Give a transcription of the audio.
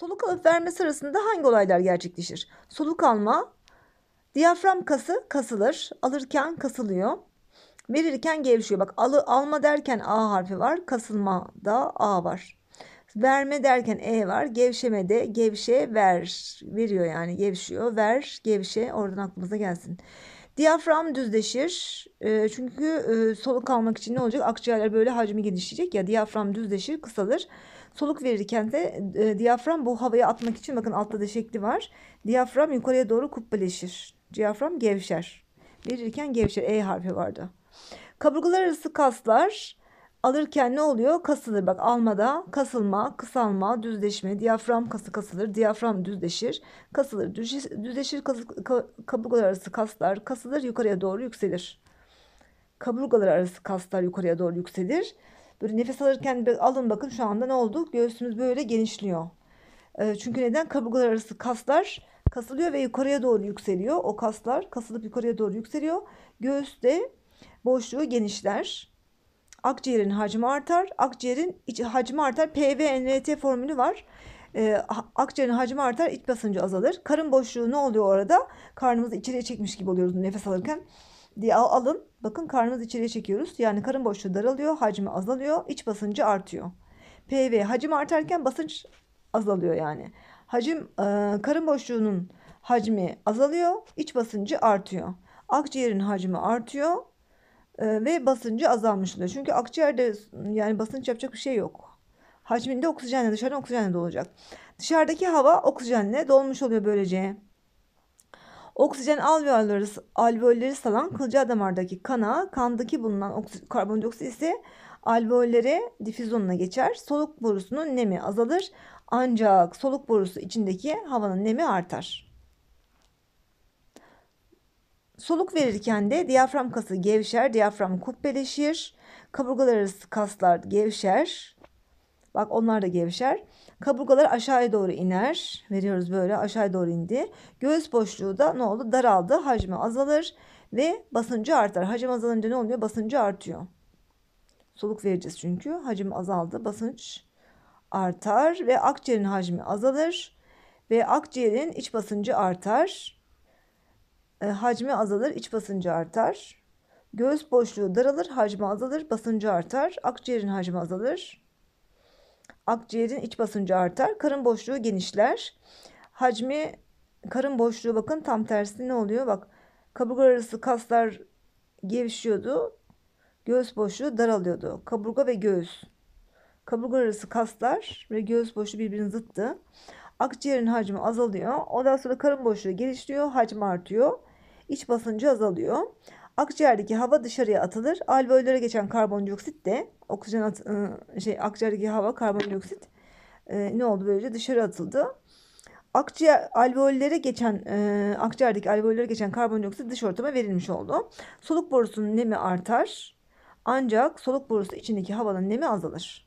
Soluk alıp verme sırasında hangi olaylar gerçekleşir? Soluk alma, diyafram kası kasılır, alırken kasılıyor. Verirken gevşiyor. Bak alı, alma derken A harfi var, kasılmada A var. Verme derken E var, gevşemede gevşe ver, veriyor yani gevşiyor, ver, gevşe oradan aklımıza gelsin. Diyafram düzleşir. E, çünkü e, soluk almak için ne olacak? Akciğerler böyle hacmi genişleyecek ya. Diyafram düzleşir, kısalır. Soluk verirken de e, diyafram bu havaya atmak için bakın altta da şekli var. Diyafram yukarıya doğru kubbeleşir. Diyafram gevşer. Verirken gevşer. E harfi vardı. Kaburgalar arası kaslar alırken ne oluyor? Kasılır. Bak almada kasılma, kısalma, düzleşme, diyafram kası kasılır, diyafram düzleşir, kasılır, düzleşir, kas, kaburgalar arası kaslar kasılır, yukarıya doğru yükselir. Kaburgalar arası kaslar yukarıya doğru yükselir. Böyle nefes alırken alın bakın şu anda ne oldu? Göğsümüz böyle genişliyor. E, çünkü neden? Kaburgalar arası kaslar kasılıyor ve yukarıya doğru yükseliyor. O kaslar kasılıp yukarıya doğru yükseliyor. Göğüste boşluğu genişler. Akciğerin hacmi artar. Akciğerin iç, hacmi artar. PVNRT formülü var. E, akciğerin hacmi artar, iç basıncı azalır. Karın boşluğu ne oluyor orada? Karnımızı içeriye çekmiş gibi oluyoruz nefes alırken diye alın. Bakın karnımızı içeriye çekiyoruz. Yani karın boşluğu daralıyor, hacmi azalıyor, iç basıncı artıyor. PV hacim artarken basınç azalıyor yani. Hacim e, karın boşluğunun hacmi azalıyor, iç basıncı artıyor. Akciğerin hacmi artıyor ve basıncı azalmış oluyor. Çünkü akciğerde yani basınç yapacak bir şey yok. Hacminde oksijenle dışarıdan oksijenle dolacak. Dışarıdaki hava oksijenle dolmuş oluyor böylece. Oksijen alveolleri, alveolleri salan kılcal damardaki kana, kandaki bulunan karbondioksit ise alveollere difüzyonuna geçer. Soluk borusunun nemi azalır. Ancak soluk borusu içindeki havanın nemi artar. Soluk verirken de diyafram kası gevşer, diyafram kubbeleşir. Kaburgalar arası kaslar gevşer. Bak onlar da gevşer. Kaburgalar aşağıya doğru iner. Veriyoruz böyle aşağıya doğru indi. Göğüs boşluğu da ne oldu? Daraldı. Hacmi azalır ve basıncı artar. Hacim azalınca ne oluyor? Basıncı artıyor. Soluk vereceğiz çünkü. Hacim azaldı. Basınç artar ve akciğerin hacmi azalır ve akciğerin iç basıncı artar. E, hacmi azalır, iç basıncı artar. Göğüs boşluğu daralır, hacmi azalır, basıncı artar. Akciğerin hacmi azalır. Akciğerin iç basıncı artar. Karın boşluğu genişler. Hacmi karın boşluğu bakın tam tersi ne oluyor? Bak kaburga arası kaslar gevşiyordu. Göğüs boşluğu daralıyordu. Kaburga ve göğüs. Kaburga arası kaslar ve göğüs boşluğu birbirinin zıttı. Akciğerin hacmi azalıyor. Ondan sonra karın boşluğu gelişiyor. Hacmi artıyor. İç basıncı azalıyor. Akciğerdeki hava dışarıya atılır. Alveollere geçen karbondioksit de oksijen at, ıı, şey akciğerdeki hava karbondioksit e, ne oldu böylece dışarı atıldı. Akciğer alveollere geçen e, akciğerdeki alveollere geçen karbondioksit dış ortama verilmiş oldu. Soluk borusunun nemi artar. Ancak soluk borusu içindeki havanın nemi azalır.